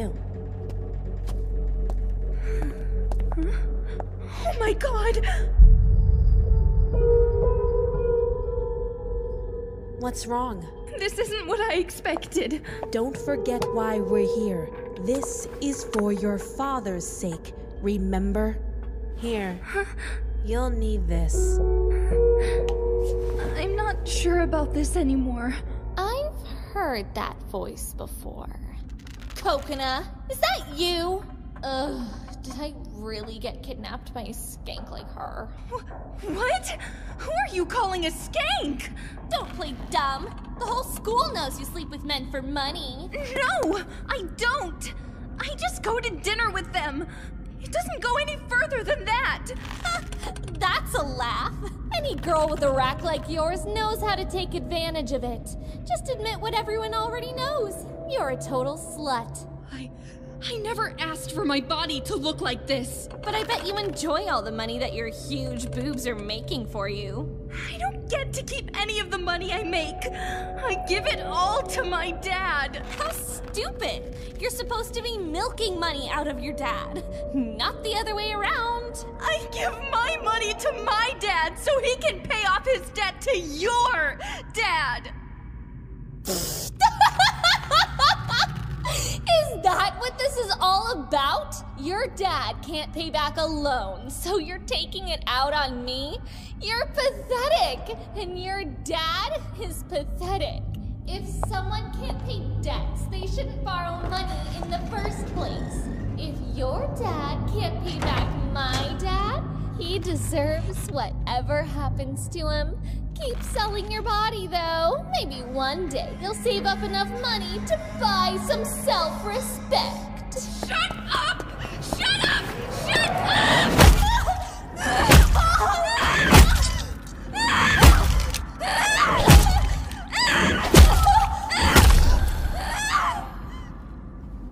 you. Oh my god! What's wrong? This isn't what I expected. Don't forget why we're here. This is for your father's sake, remember? Here, you'll need this. I'm not sure about this anymore. I've heard that voice before. Coconut, is that you? Ugh, did I really get kidnapped by a skank like her? Wh- What? Who are you calling a skank? Don't play dumb. The whole school knows you sleep with men for money. No, I don't. I just go to dinner with them. It doesn't go any further than that. That's a laugh. Any girl with a rack like yours knows how to take advantage of it. Just admit what everyone already knows. You're a total slut. I I never asked for my body to look like this. But I bet you enjoy all the money that your huge boobs are making for you. I don't get to keep any of the money I make. I give it all to my dad. How stupid! You're supposed to be milking money out of your dad, not the other way around. I give my money to my dad so he can pay off his debt to your dad. Your dad can't pay back a loan, so you're taking it out on me? You're pathetic, and your dad is pathetic. If someone can't pay debts, they shouldn't borrow money in the first place. If your dad can't pay back my dad, he deserves whatever happens to him. Keep selling your body, though. Maybe one day you'll save up enough money to buy some self respect. Shut